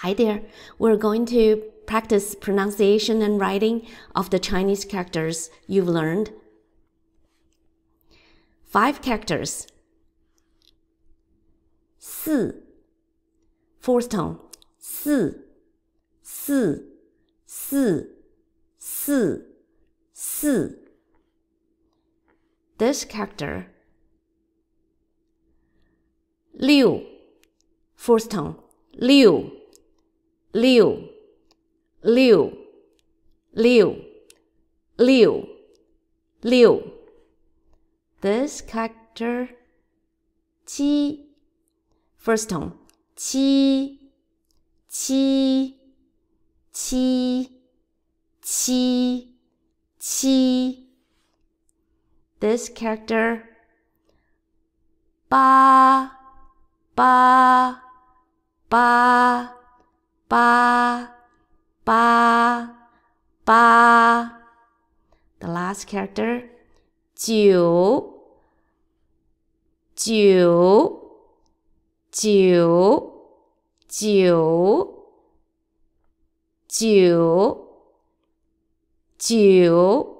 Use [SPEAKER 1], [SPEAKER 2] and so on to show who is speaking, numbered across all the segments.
[SPEAKER 1] Hi there. We're going to practice pronunciation and writing of the Chinese characters you've learned. Five characters. 四, Fourth tone. Si. Si. Si. Si. Si. This character. Liu. Fourth tone. Liu. 六六六六六 This character 七 first tone 七七七七七 This character 八八八 八八八 The last character 九九九九九九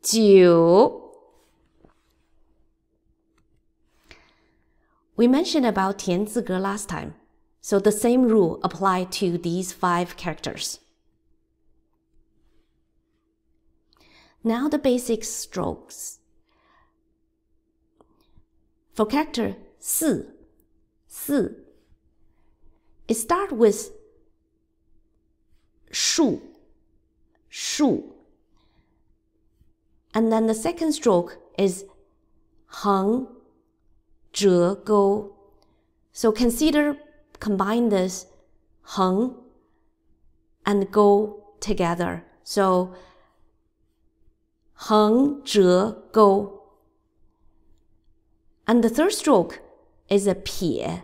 [SPEAKER 1] 九 We mentioned about 田字格 last time. So the same rule apply to these five characters. Now the basic strokes. For character 四,四, it start with 竖,竖, and then the second stroke is 横,折钩. So consider combine this hung and go together. So hung, zhe, go. And the third stroke is a pie,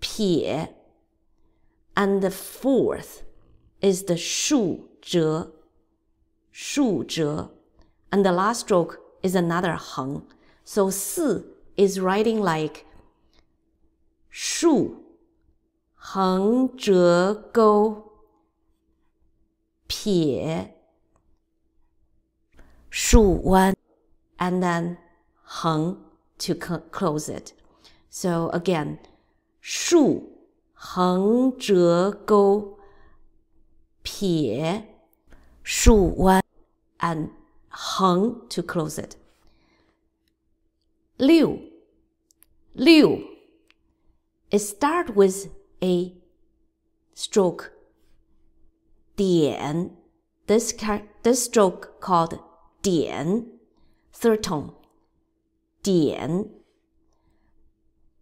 [SPEAKER 1] pie. And the fourth is the shu, zhe, shu, zhe. And the last stroke is another hung. So si is writing like shu 横折钩撇竖弯 and then 横 to close it. So again, 竖横折钩撇竖弯 and 横 to close it. 六六 it start with a stroke 点 this this stroke called 点 third tone 点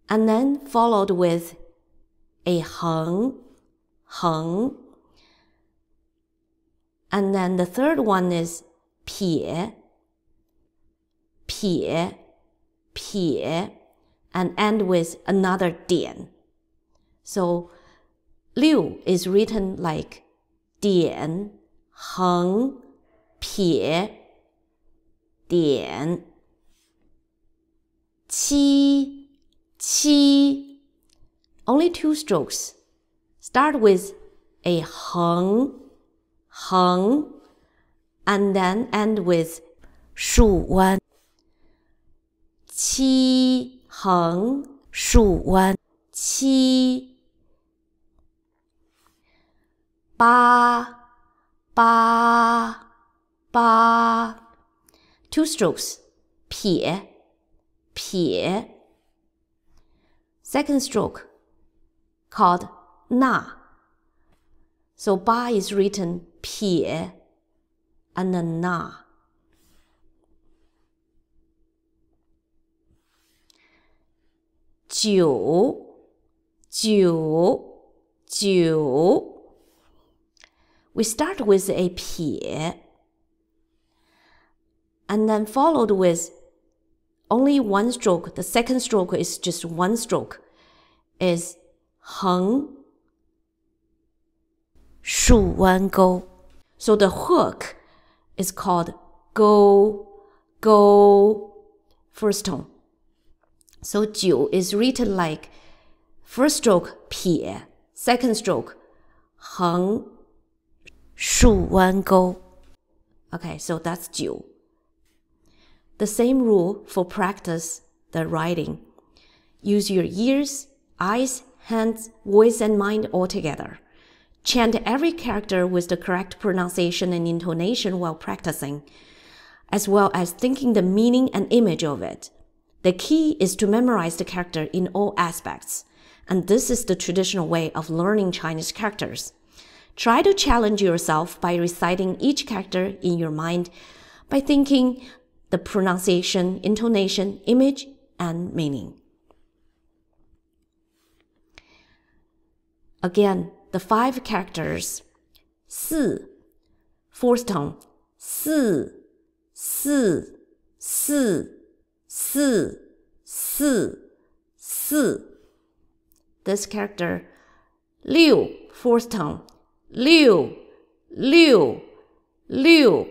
[SPEAKER 1] and then followed with a 横横 and then the third one is 撇撇撇 and end with another 点. so Liu is written like Dian, Heng, Pie, Dian. Qi, Qi. Only two strokes. Start with a Heng, Heng, and then end with Shu Wan. Qi, Heng, Shu Wan. Qi, 八八八，two ba, ba. Two strokes. Second stroke, called na. So ba is written pie and then na. Jiu, jiu, jiu we start with a and then followed with only one stroke. The second stroke is just one stroke. Is heng shu wan go. So the hook is called go go first tone. So jiu is written like first stroke pie, second stroke heng 竖弯钩. Okay, so that's Jiu. The same rule for practice the writing. Use your ears, eyes, hands, voice, and mind all together. Chant every character with the correct pronunciation and intonation while practicing, as well as thinking the meaning and image of it. The key is to memorize the character in all aspects, and this is the traditional way of learning Chinese characters. Try to challenge yourself by reciting each character in your mind by thinking the pronunciation, intonation, image, and meaning. Again, the five characters 四 fourth tone 四四四四四四 this character 六 fourth tone 六六六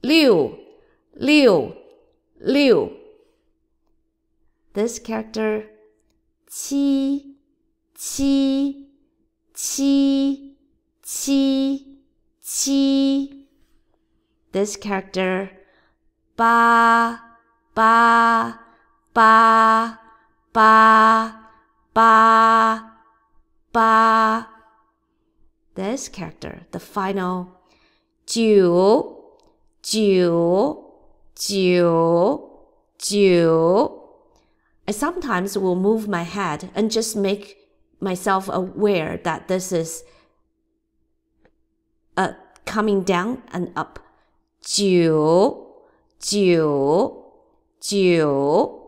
[SPEAKER 1] 六六六 this character 七七七七七 this character 八八八八八八 this character the final 九九九九 I sometimes will move my head and just make myself aware that this is uh, coming down and up. 九九九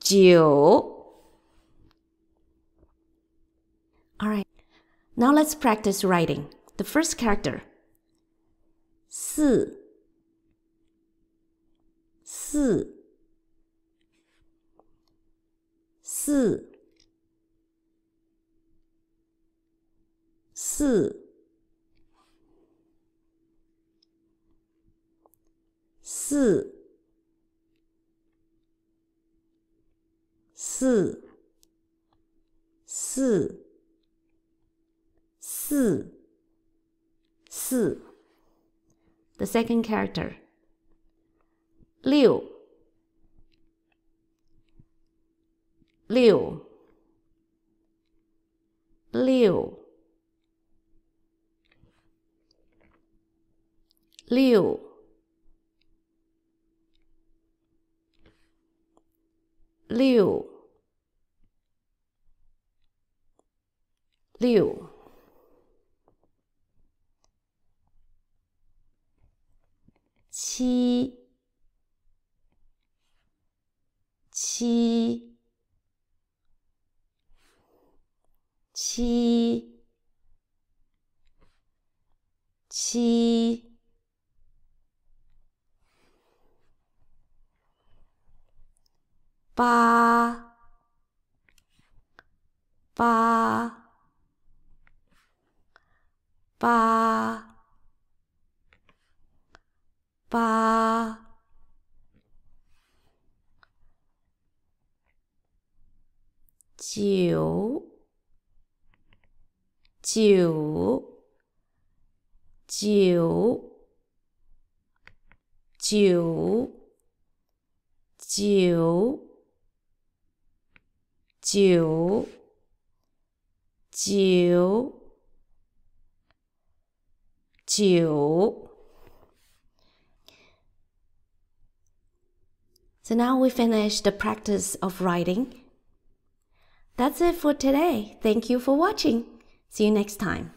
[SPEAKER 1] 九 All right. Now let's practice writing. The first character. 四四四四四四四 四四 The second character 六六六六六六 七七七七八八八八九九九九九九九九。So now we finish the practice of writing. That's it for today. Thank you for watching. See you next time.